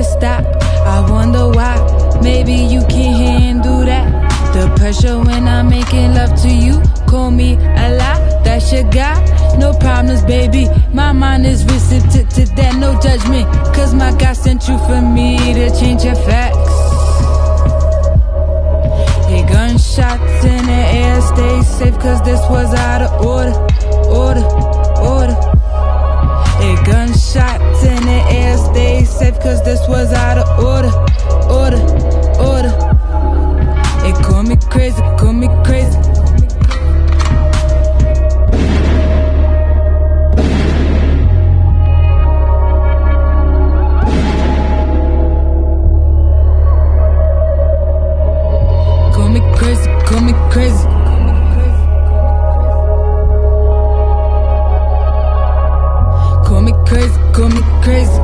to stop. I wonder why. Maybe you can't handle that. The pressure when I'm making love to you. Call me a lot. That's your guy. No problems, baby. My mind is receptive to that. No judgment. Cause my God sent you for me to change your facts. Hey, gunshots in the air, stay safe, cause this was out of order, order. Stay safe, cause this was out of order, order, order. Hey, call me crazy, call me crazy. Call me crazy, call me crazy. Call me crazy,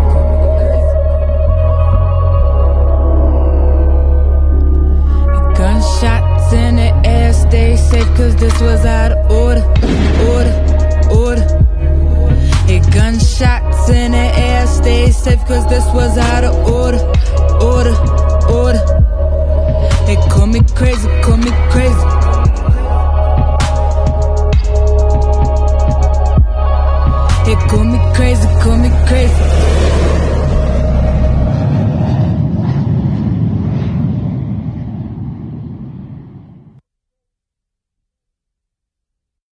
they safe cause this was out of order, order, order. Hit gunshots in the air, stay safe cause this was out of order, order, order. They call me crazy, call me crazy. They call me crazy, call me crazy.